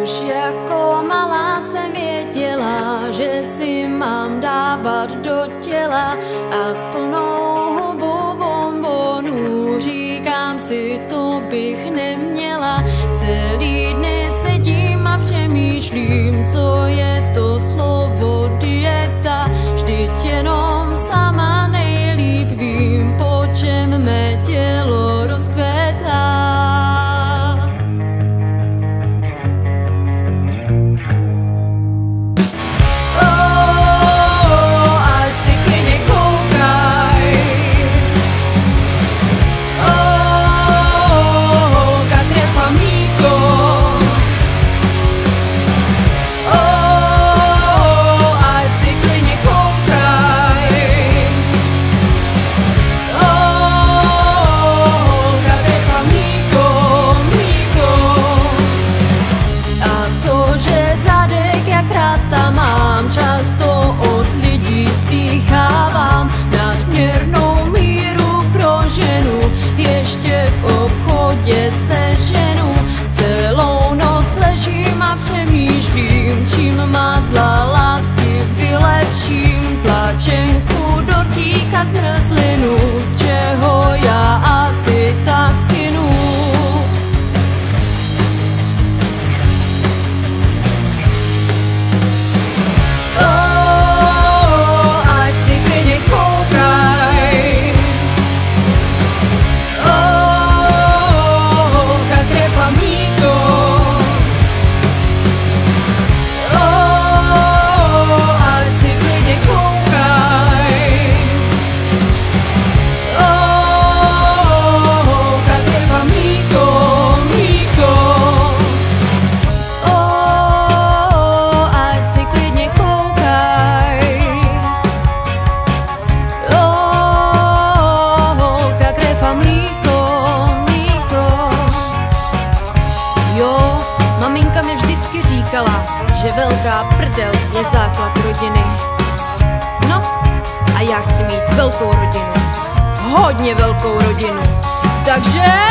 Jako malá jsem věděla, že si mám dávat do těla a s plnou hubou bombonů říkám si, to bych neměla. Celý dny sedím a přemýšlím, Tlačenku dortíka zmrzlinu, z čeho já asi tak maminka mi vždycky říkala, že velká prdel je základ rodiny. No, a já chci mít velkou rodinu. Hodně velkou rodinu. Takže...